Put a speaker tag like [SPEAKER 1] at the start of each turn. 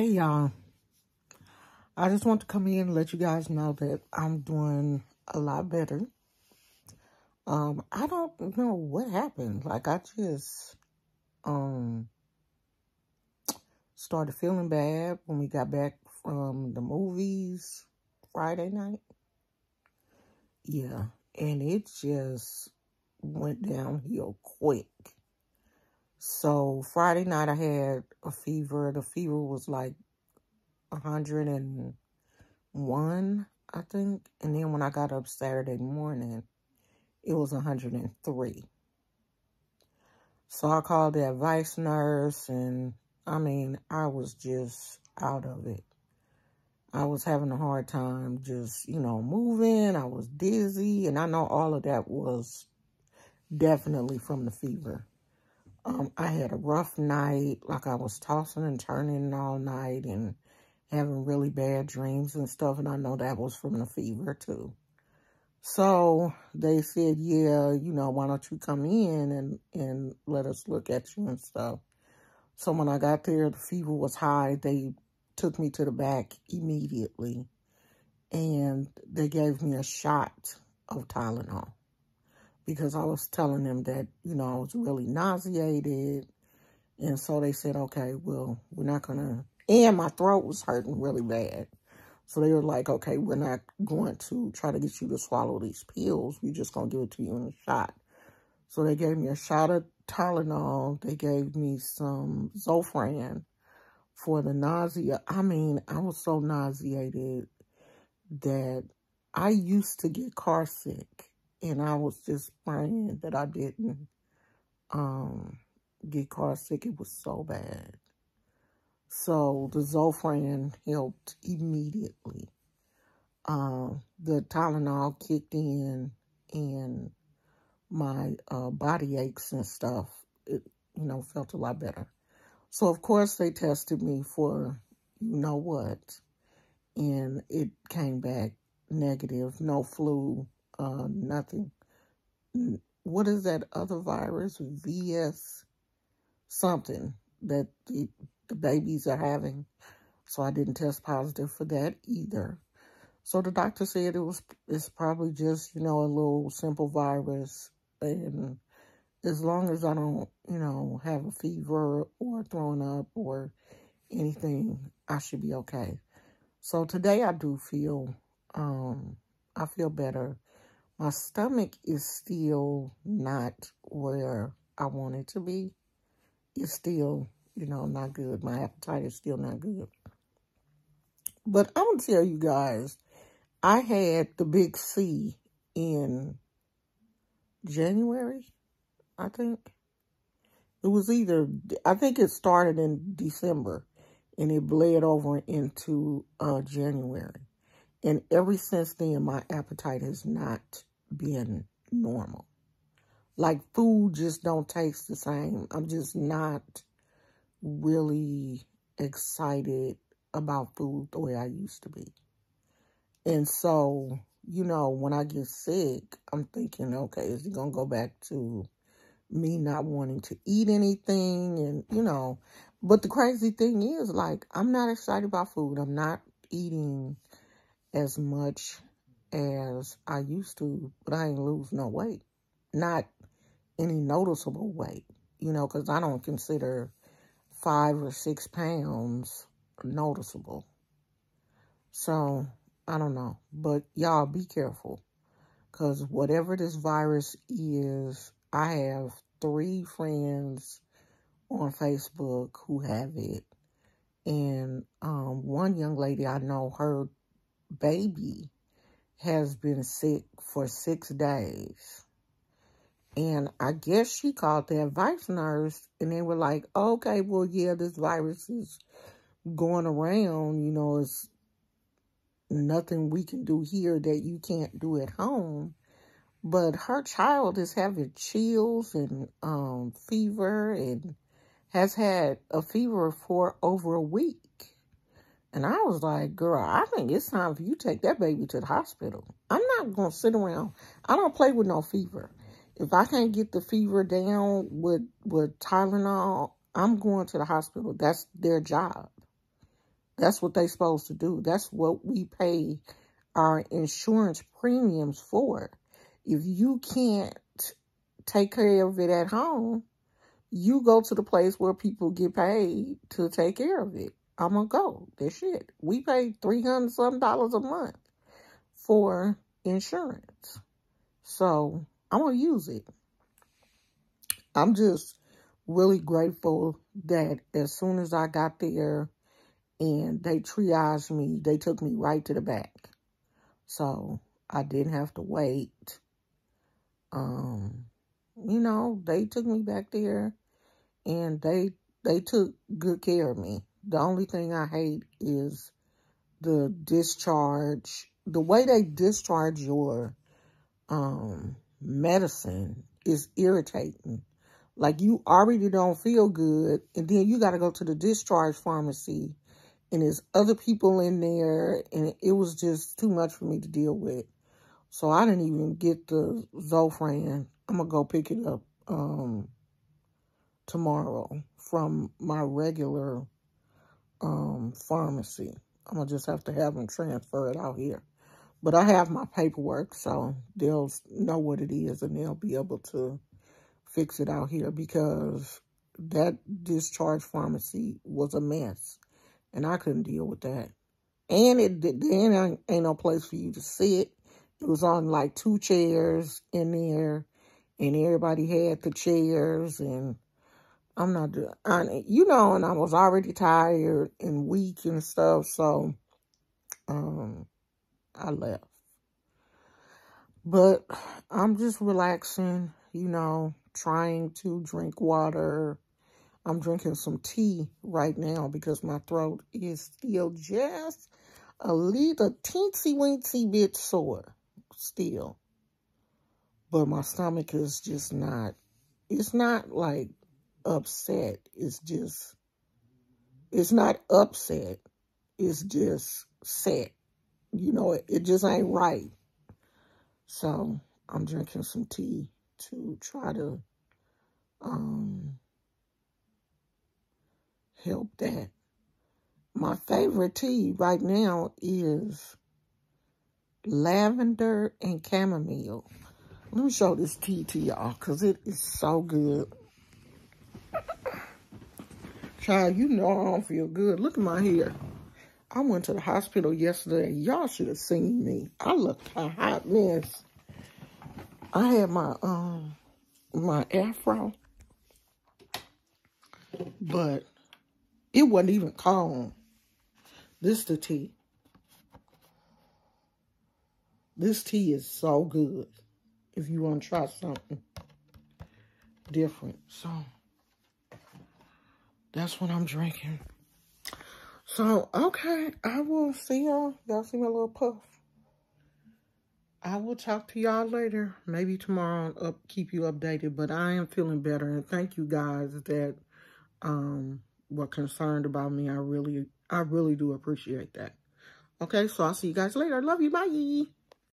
[SPEAKER 1] Hey, y'all. I just want to come in and let you guys know that I'm doing a lot better. Um, I don't know what happened. Like, I just, um, started feeling bad when we got back from the movies Friday night. Yeah, and it just went downhill quick. So Friday night I had a fever. The fever was like 101, I think. And then when I got up Saturday morning, it was 103. So I called the advice nurse and I mean, I was just out of it. I was having a hard time just, you know, moving. I was dizzy. And I know all of that was definitely from the fever. Um, I had a rough night. Like I was tossing and turning all night and having really bad dreams and stuff. And I know that was from the fever too. So they said, yeah, you know, why don't you come in and, and let us look at you and stuff. So when I got there, the fever was high. They took me to the back immediately. And they gave me a shot of Tylenol. Because I was telling them that, you know, I was really nauseated. And so they said, okay, well, we're not going to... And my throat was hurting really bad. So they were like, okay, we're not going to try to get you to swallow these pills. We're just going to give it to you in a shot. So they gave me a shot of Tylenol. They gave me some Zofran for the nausea. I mean, I was so nauseated that I used to get car sick. And I was just praying that I didn't um, get car sick. It was so bad. So the Zofran helped immediately. Uh, the Tylenol kicked in and my uh, body aches and stuff, it, you know, felt a lot better. So, of course, they tested me for you know what, and it came back negative, no flu, uh, nothing. What is that other virus? VS something that the, the babies are having. So I didn't test positive for that either. So the doctor said it was it's probably just, you know, a little simple virus and as long as I don't, you know, have a fever or throwing up or anything, I should be okay. So today I do feel, um, I feel better. My stomach is still not where I want it to be. It's still, you know, not good. My appetite is still not good. But I'm going to tell you guys, I had the big C in January, I think. It was either, I think it started in December and it bled over into uh, January. And ever since then, my appetite has not been normal. Like food just don't taste the same. I'm just not really excited about food the way I used to be. And so you know, when I get sick, I'm thinking, okay, is he going to go back to me not wanting to eat anything? And, you know, but the crazy thing is, like, I'm not excited about food. I'm not eating as much as I used to, but I ain't lose no weight. Not any noticeable weight, you know, because I don't consider five or six pounds noticeable. So, I don't know. But y'all be careful. Because whatever this virus is, I have three friends on Facebook who have it. And um, one young lady I know, her baby has been sick for six days. And I guess she called the advice nurse and they were like, okay, well, yeah, this virus is going around. You know, it's nothing we can do here that you can't do at home. But her child is having chills and um, fever and has had a fever for over a week. And I was like, girl, I think it's time for you to take that baby to the hospital. I'm not going to sit around. I don't play with no fever. If I can't get the fever down with, with Tylenol, I'm going to the hospital. That's their job. That's what they're supposed to do. That's what we pay our insurance premiums for. If you can't take care of it at home, you go to the place where people get paid to take care of it. I'm gonna go. That's it. We pay three hundred some dollars a month for insurance. So I'm gonna use it. I'm just really grateful that as soon as I got there and they triaged me, they took me right to the back. So I didn't have to wait. Um, you know, they took me back there and they they took good care of me. The only thing I hate is the discharge. The way they discharge your um medicine is irritating. Like you already don't feel good, and then you got to go to the discharge pharmacy, and there's other people in there, and it was just too much for me to deal with. So I didn't even get the Zofran. I'm gonna go pick it up um, tomorrow from my regular um, pharmacy. I'm gonna just have to have them transfer it out here. But I have my paperwork, so they'll know what it is, and they'll be able to fix it out here because that discharge pharmacy was a mess. And I couldn't deal with that. And it then ain't no place for you to sit. It was on like two chairs in there. And everybody had the chairs. And I'm not doing, I, you know, and I was already tired and weak and stuff. So, um, I left. But I'm just relaxing, you know, trying to drink water. I'm drinking some tea right now because my throat is still just a little teensy weensy bit sore still. But my stomach is just not, it's not like upset. It's just, it's not upset. It's just set. You know, it, it just ain't right. So I'm drinking some tea to try to um, help that. My favorite tea right now is lavender and chamomile. Let me show this tea to y'all because it is so good. Child, you know I don't feel good. Look at my hair. I went to the hospital yesterday. Y'all should have seen me. I looked a hot mess. I had my um my afro, but it wasn't even calm. This the tea. This tea is so good if you want to try something different. So, that's what I'm drinking. So, okay, I will see y'all. Y'all see my little puff. I will talk to y'all later. Maybe tomorrow I'll up, keep you updated. But I am feeling better. And thank you guys that um, were concerned about me. I really, I really do appreciate that. Okay, so I'll see you guys later. Love you. Bye.